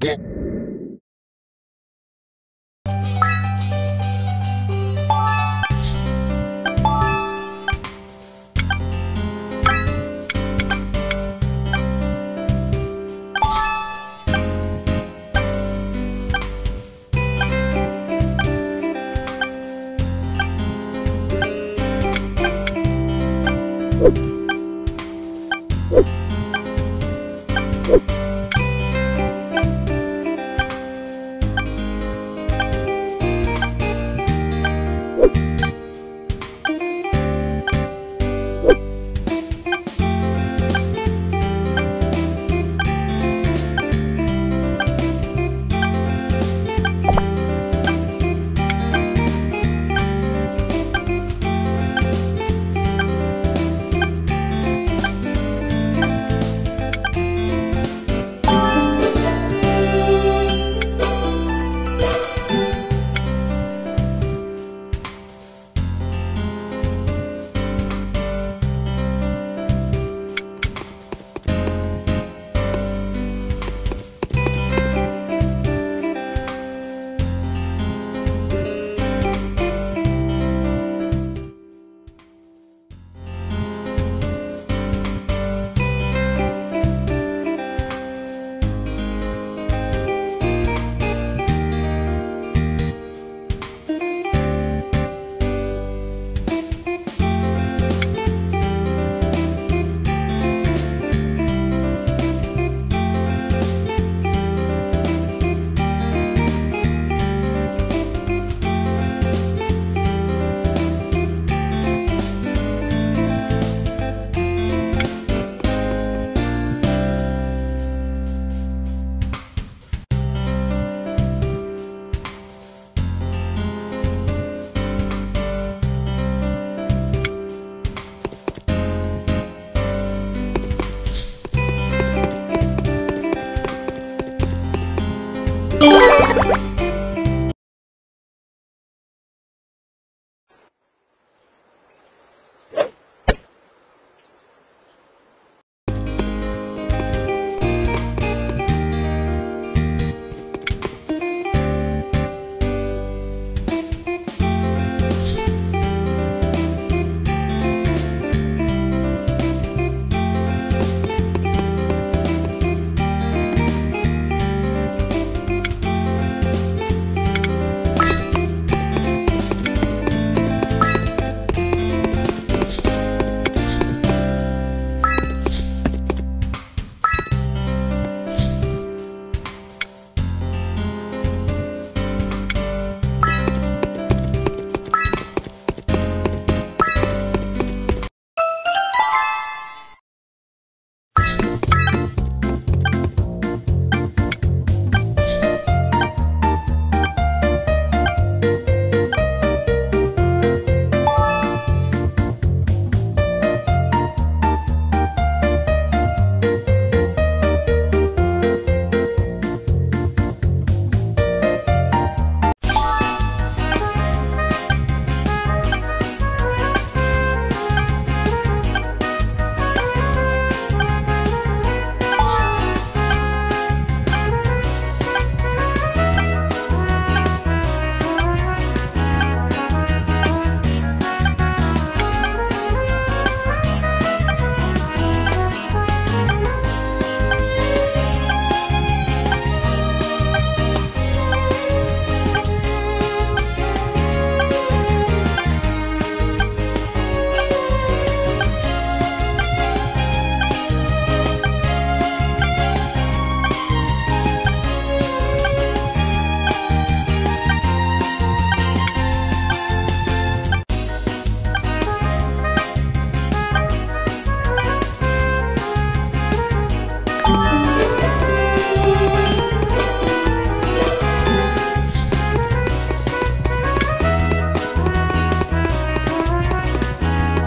Get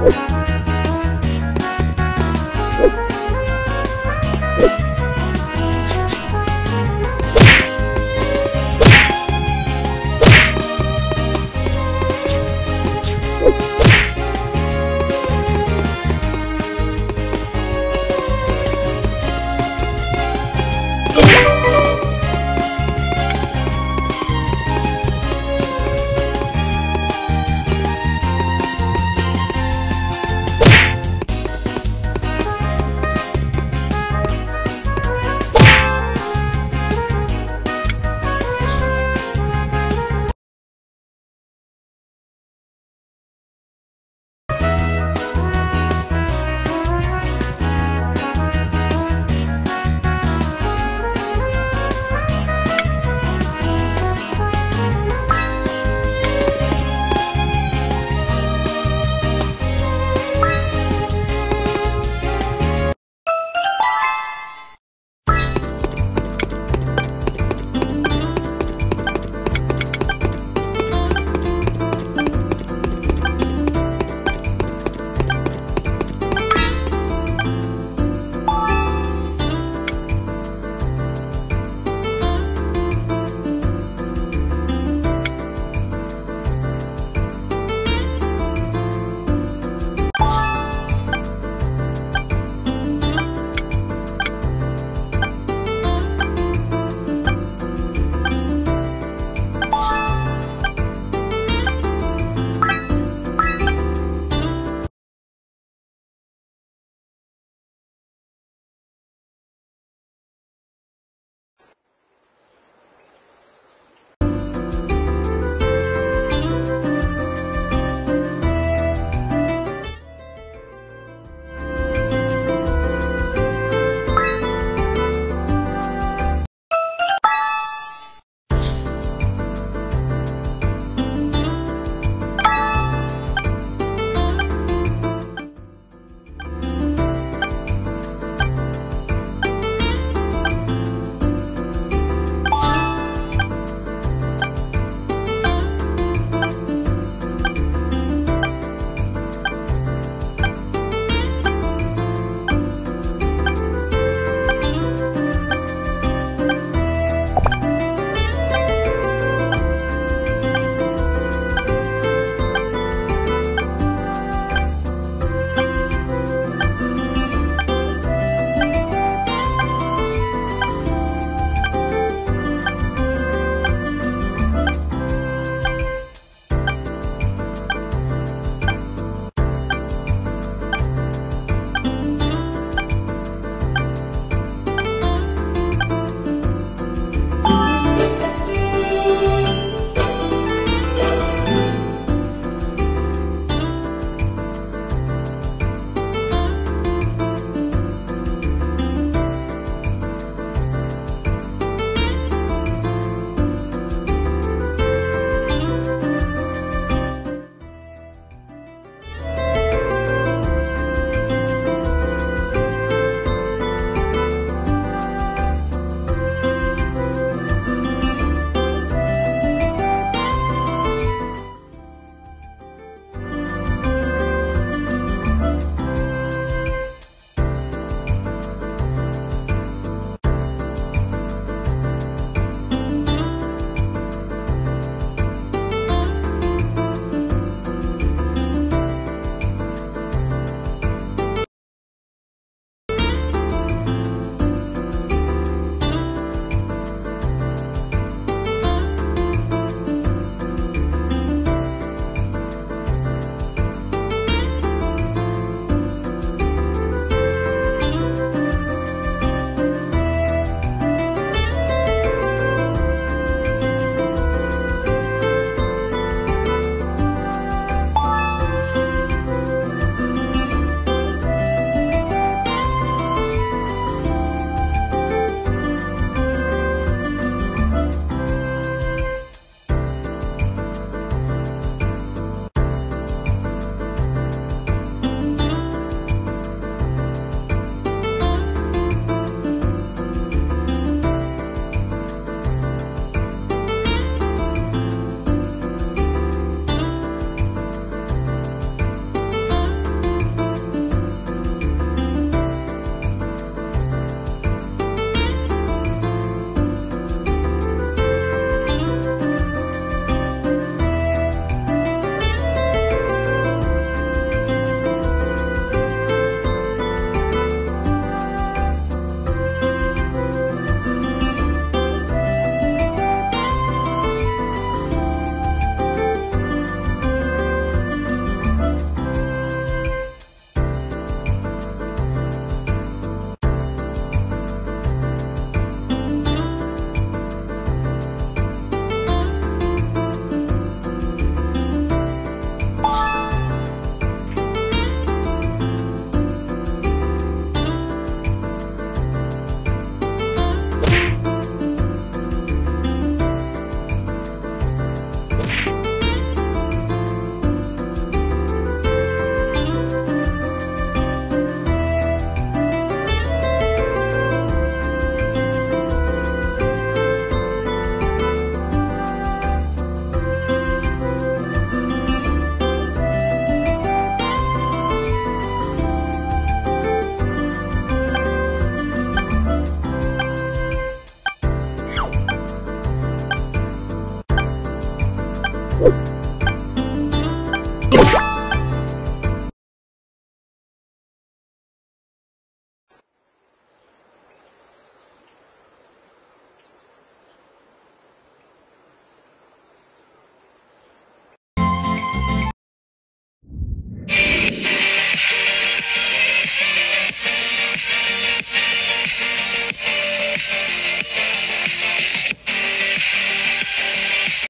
Bye.